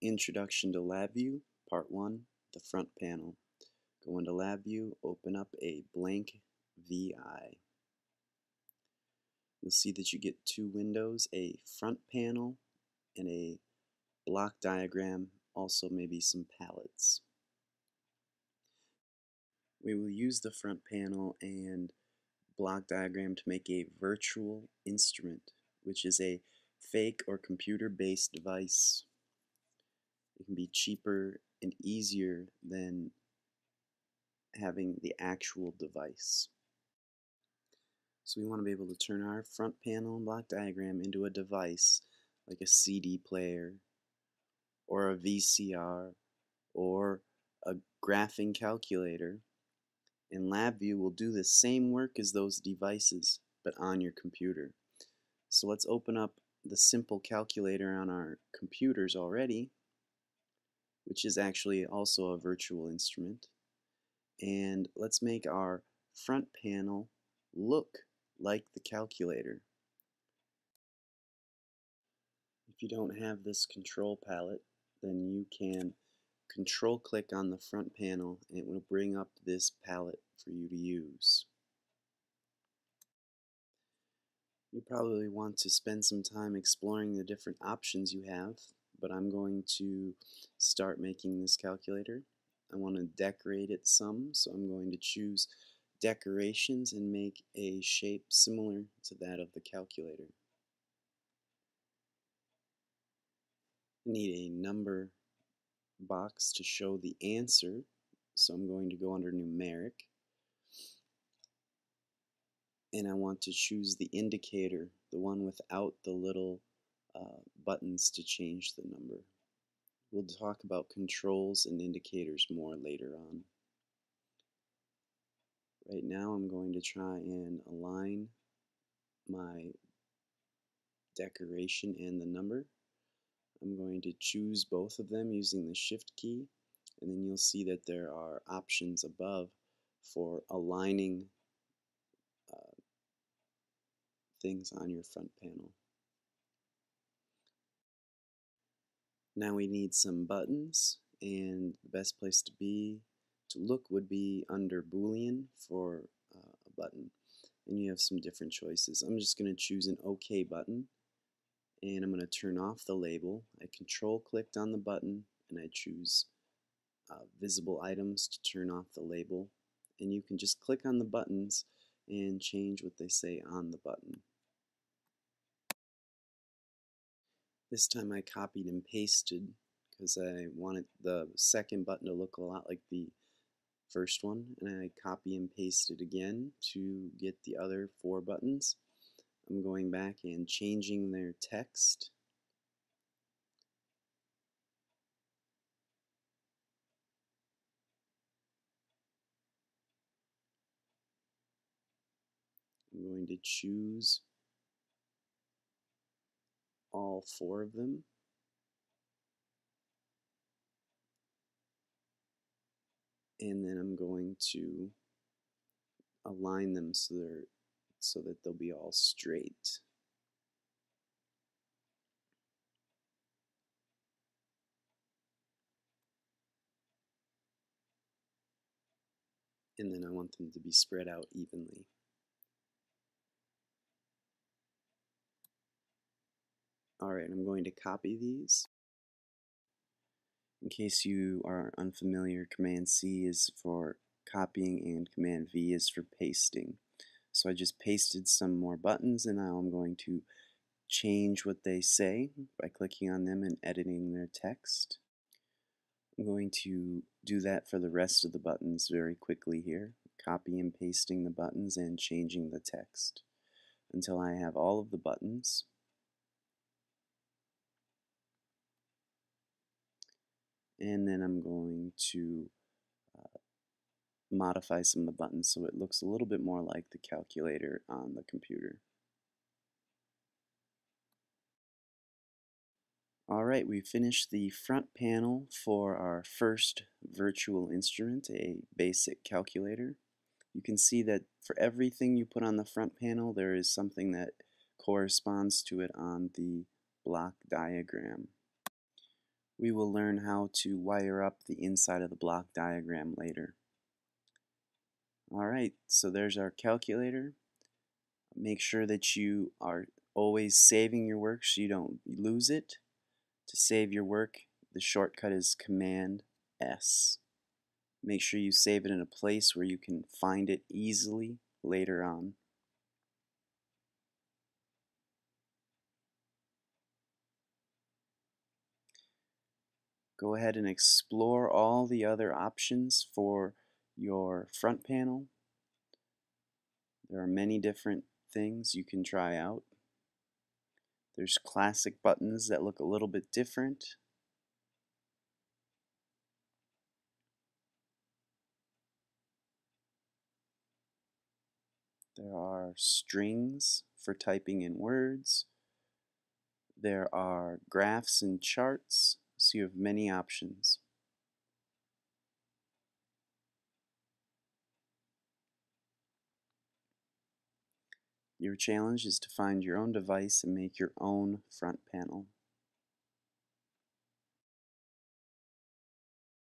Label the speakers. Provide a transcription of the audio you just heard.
Speaker 1: Introduction to LabVIEW, Part 1, the front panel. Go into LabVIEW, open up a blank VI. You'll see that you get two windows, a front panel and a block diagram, also maybe some palettes. We will use the front panel and block diagram to make a virtual instrument, which is a fake or computer-based device it can be cheaper and easier than having the actual device. So we want to be able to turn our front panel and block diagram into a device like a CD player or a VCR or a graphing calculator and LabVIEW will do the same work as those devices but on your computer. So let's open up the simple calculator on our computers already which is actually also a virtual instrument. And let's make our front panel look like the calculator. If you don't have this control palette, then you can control click on the front panel and it will bring up this palette for you to use. You probably want to spend some time exploring the different options you have but I'm going to start making this calculator. I want to decorate it some, so I'm going to choose decorations and make a shape similar to that of the calculator. I need a number box to show the answer, so I'm going to go under numeric and I want to choose the indicator, the one without the little uh, buttons to change the number. We'll talk about controls and indicators more later on. Right now I'm going to try and align my decoration and the number. I'm going to choose both of them using the shift key and then you'll see that there are options above for aligning uh, things on your front panel. Now we need some buttons and the best place to be to look would be under boolean for uh, a button and you have some different choices. I'm just going to choose an OK button and I'm going to turn off the label. I control clicked on the button and I choose uh, visible items to turn off the label and you can just click on the buttons and change what they say on the button. This time I copied and pasted because I wanted the second button to look a lot like the first one and I copy and paste it again to get the other four buttons. I'm going back and changing their text I'm going to choose all four of them. And then I'm going to align them so they're so that they'll be all straight. And then I want them to be spread out evenly. Alright, I'm going to copy these. In case you are unfamiliar, Command C is for copying and Command V is for pasting. So I just pasted some more buttons and now I'm going to change what they say by clicking on them and editing their text. I'm going to do that for the rest of the buttons very quickly here, copy and pasting the buttons and changing the text until I have all of the buttons. And then I'm going to uh, modify some of the buttons so it looks a little bit more like the calculator on the computer. Alright, we finished the front panel for our first virtual instrument, a basic calculator. You can see that for everything you put on the front panel there is something that corresponds to it on the block diagram. We will learn how to wire up the inside of the block diagram later. Alright, so there's our calculator. Make sure that you are always saving your work so you don't lose it. To save your work, the shortcut is Command S. Make sure you save it in a place where you can find it easily later on. Go ahead and explore all the other options for your front panel. There are many different things you can try out. There's classic buttons that look a little bit different. There are strings for typing in words. There are graphs and charts, so you have many options. Your challenge is to find your own device and make your own front panel.